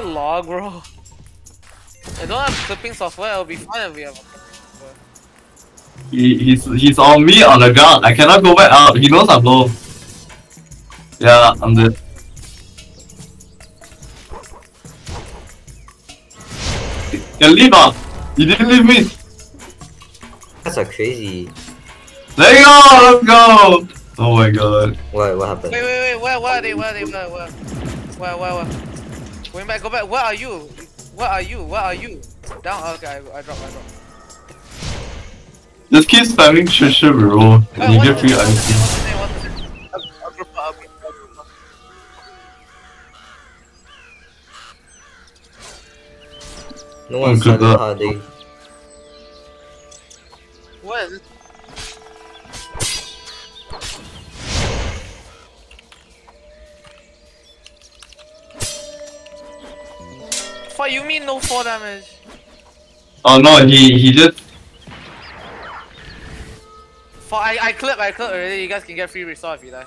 log, bro. I don't have clipping software, it'll be fine if we have He, he's he's on me on the ground. I cannot go back out. He knows I'm low. Yeah, I'm dead. You leave ah! You didn't leave me! That's a crazy. There you go! Let's go! Oh my god. What what happened? Wait, wait, wait, where, where are they, where are they, where, where? Where, where, where? Going back, go back, where are you? Where are you, where are you? Down, oh, okay, I, I drop, I drop. Just keep spamming Trisha bro. And you get free ice. What's his name, what's his name? I'll- What you mean no 4 damage? Oh no, he he just For, I, I clip, I clip already, you guys can get free restore if you die.